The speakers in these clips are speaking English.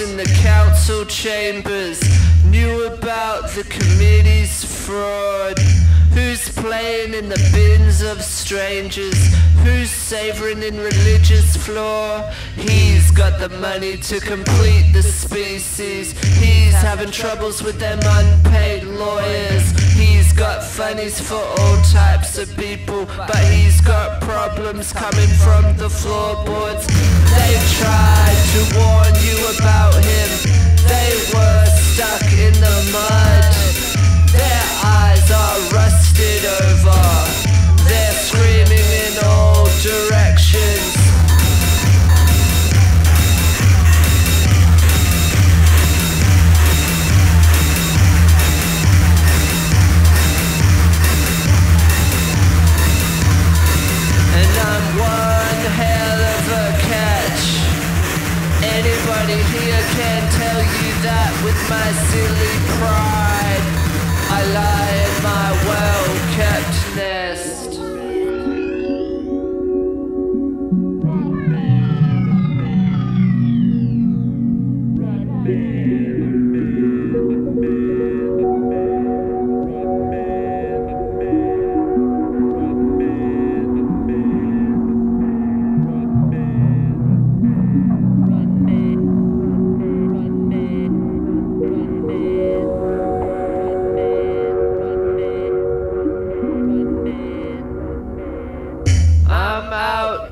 in the council chambers knew about the committee's fraud. Who's playing in the bins of strangers? Who's savoring in religious flaw? He's got the money to complete the species. He's having troubles with them unpaid lawyers. He's got funnies for all types of people, but he's got problems coming from the floorboards. They've tried to warn in Anybody here can tell you that with my silly pride. I lie in my well kept nest. I'm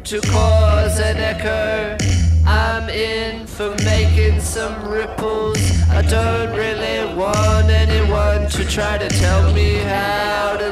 to cause an echo. I'm in for making some ripples. I don't really want anyone to try to tell me how to